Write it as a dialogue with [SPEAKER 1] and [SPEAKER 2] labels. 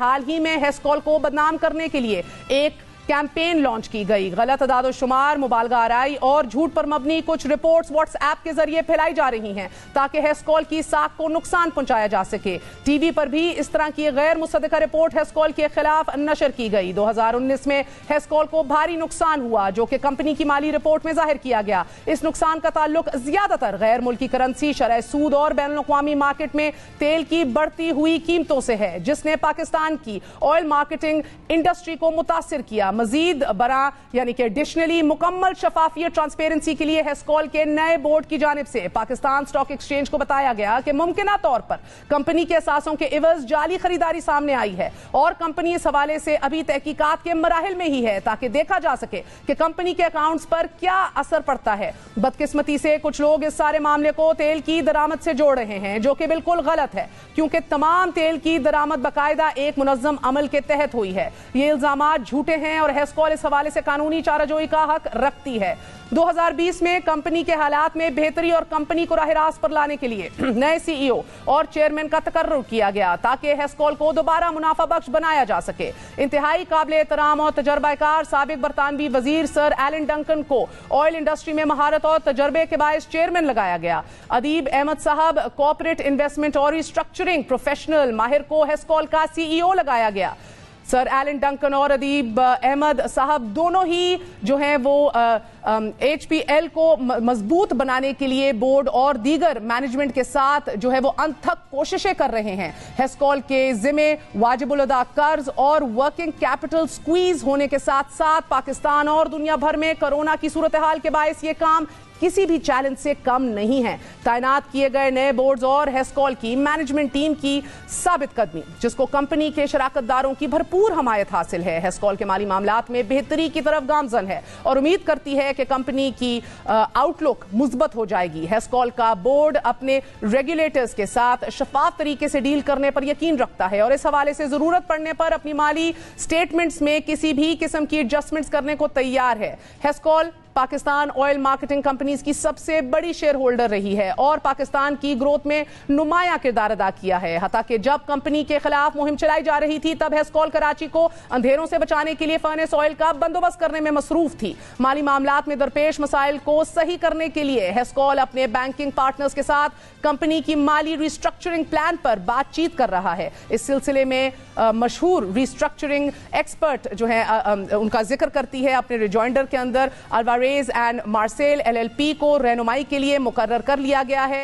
[SPEAKER 1] हाल ही में हेस्कॉल को बदनाम करने के लिए एक कैंपेन लॉन्च की गई। गलत अदादोशुमार मुबालगा आराई और झूठ पर मबनी कुछ रिपोर्ट्स व्हाट्सएप के ज़रिए फैलाई जा रही हैं, ताकि हेस्कॉल की साख को नुकसान पहुँचाया जा सके। टीवी पर भी इस तरह की गैर मुसदका रिपोर्ट हेस्कॉल के खिलाफ नशर की गई। 2019 में हेस्कॉल को भारी नुकसान हुआ, जो कि कंपनी की माली रिपोर्ट में ज़ाहिर किया गया। इस नुकसान का ताल्लुक ज़्यादातर गैर मुल्की करेंसी, शरह सूद और बैन अवी मार्केट में तेल की बढ़ती हुई कीमतों से है, जिसने पाकिस्तान की ऑयल मार्केटिंग इंडस्ट्री को मुतासर किया। मजीद बरा, यानी कि एडिशनली मुकम्मल शफाफियत ट्रांसपेरेंसी के लिए हेस्कॉल के नए बोर्ड की जानब से पाकिस्तान स्टॉक एक्सचेंज को बताया गया कि मुमकिन तौर पर कंपनी के असासों के इवज जाली खरीदारी सामने आई है और कंपनी इस हवाले से अभी तहकीकात के मराहल में ही है ताकि देखा जा सके कि कंपनी के अकाउंट्स पर क्या असर पड़ता है। बदकिस्मती से कुछ लोग इस सारे मामले को तेल की दरामद से जोड़ रहे हैं, जो कि बिल्कुल गलत है, क्योंकि तमाम तेल की दरामद बाकायदा एक मुनजम अमल के तहत हुई है। ये इल्ज़ाम झूठे हैं और हेस्कॉल इस हवाले से कानूनी चाराजोई का हक रखती है। 2020 में कंपनी के हालात में बेहतरी और कंपनी को राह रास्त पर लाने के लिए नए सीईओ और चेयरमैन का तकर्र किया गया ताकि हेस्कॉल को दोबारा मुनाफा बख्श बनाया जा सके। इंतहाई काबिल एहतराम और तजर्बाकार सबक बरतानवी वज़ीर सर एलन डंकन को ऑयल इंडस्ट्री में महारत और तजर्बे के बायस चेयरमैन लगाया गया। अदीब अहमद साहब कॉपरेट इन्वेस्टमेंट और रिस्ट्रक्चरिंग प्रोफेशनल माहिर को हेस्कॉल का सीईओ लगाया गया। सर एलन डंकन और अदीब अहमद साहब दोनों ही जो हैं वो एच पी एल को मज़बूत बनाने के लिए बोर्ड और दीगर मैनेजमेंट के साथ जो है वो अंत कोशिशें कर रहे हैं। हेस्कॉल के जिम्मे वाजिबुल अदा कर्ज और वर्किंग कैपिटल स्क्वीज होने के साथ साथ पाकिस्तान और दुनिया भर में कोरोना की सूरत हाल के बायस ये काम किसी भी चैलेंज से कम नहीं है। तैनात किए गए नए बोर्ड्स और हेस्कॉल की मैनेजमेंट टीम की साबित कदमी, जिसको कंपनी के शराकतदारों की भरपूर हमायत हासिल है। हेस्कॉल के माली मामला में बेहतरी की तरफ़ गामजन है और उम्मीद करती है कि कंपनी की आउटलुक मुस्बत हो जाएगी। हेस्कॉल का बोर्ड अपने रेगुलेटर्स के साथ शफाफ तरीके से डील करने पर यकीन रखता है और इस हवाले से ज़रूरत पड़ने पर अपनी माली स्टेटमेंट्स में किसी भी किस्म की एडजस्टमेंट्स करने को तैयार है। Hascol Pakistan oil marketing companies की सबसे बड़ी शेयर होल्डर रही है और पाकिस्तान की ग्रोथ में नुमाया किरदार अदा किया है। हता कि जब कंपनी के खिलाफ मुहिम चलाई जा रही थी, तब हेस्कॉल कराची को अंधेरों से बचाने के लिए फर्नेस ऑयल का बंदोबस्त करने में मसरूफ थी। माली मामला में दरपेश मसाइल को सही करने के लिए हेस्कॉल अपने बैंकिंग पार्टनर्स के साथ कंपनी की माली रिस्ट्रक्चरिंग प्लान पर बातचीत कर रहा है। इस सिलसिले में मशहूर रिस्ट्रक्चरिंग एक्सपर्ट जो है उनका ज़िक्र करती है अपने रिजॉइंडर के अंदर। एंड मार्सेल एलएलपी को रहनुमाई के लिए मुकर्र कर लिया गया है।